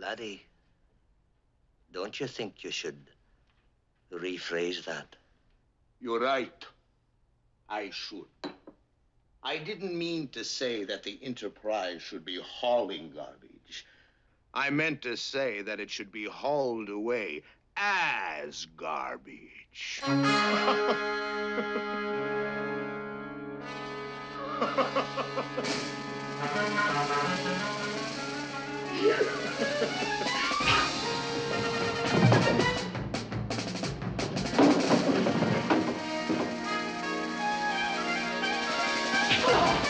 Laddie, don't you think you should rephrase that? You're right. I should. I didn't mean to say that the Enterprise should be hauling garbage. I meant to say that it should be hauled away as garbage. Oh!